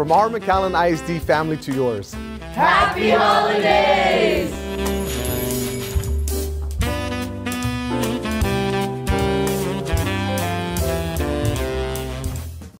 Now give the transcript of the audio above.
From our McAllen ISD family to yours. Happy holidays!